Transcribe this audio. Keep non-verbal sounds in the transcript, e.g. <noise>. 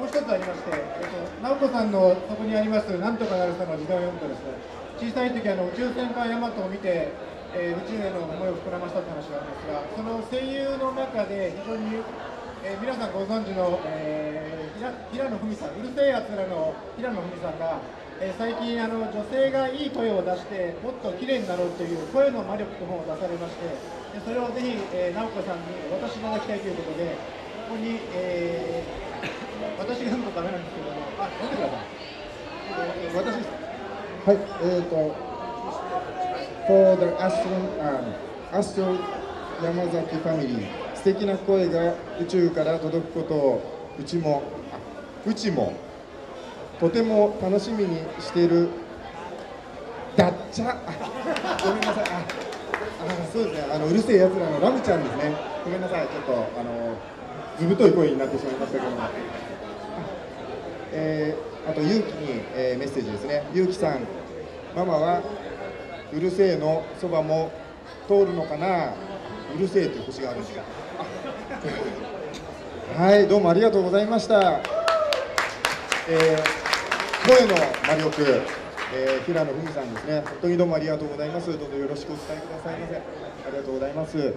もう一つありまして、えっと、直子さんのそこにあります、なんとかなるさの時代を読むとですね、小さい時あの宇宙戦艦ヤマトを見て、えー、宇宙への思いを膨らましたという話があるんですが、その声優の中で非常に、えー、皆さんご存知の、えー、平野文さん、うるせえやつらの平野文さんが、えー、最近あの、女性がいい声を出して、もっと綺麗になろうという声の魔力という本を出されまして、でそれをぜひ、えー、直子さんに渡しいただきたいということで、ここに、えー、私が読むとダメなんですけど、あ、読んでください。え、私はい、えーと、For the Astro, um, Astro 山崎ファミリー素敵な声が宇宙から届くことをうちもうちもとても楽しみにしているだっちゃごめんなさい。ああそうですね。あのうるせえやつらのラムちゃんですね。ごめんなさい。ちょっとあのずぶとい声になってしまいましたけども。えー、あとゆうきに、えー、メッセージですね。ゆうきさんママはうるせえのそばも通るのかな？うるせえという星があるんですか <laughs> はいどうもありがとうございました、えー、声の魔力、えー、平野文さんですね。本当にどうもありがとうございます。どうぞよろしくお伝えくださいませ。ありがとうございます。はい。